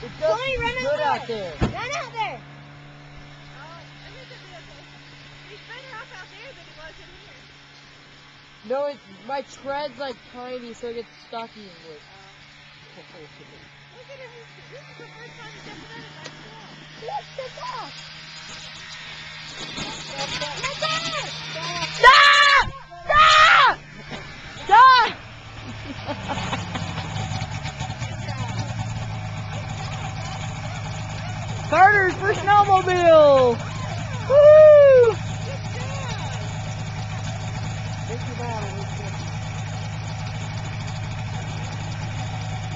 It does Chloe, run out good there. out there. Run out there. I think it'll be okay. He's better off out there than he was in here. No, it, my tread's like tiny, so it gets stuck easily. Look at him. This is the first time he's ever done it. Look, dog. Stop! Stop! Stop! Carter's for snowmobile! Woo!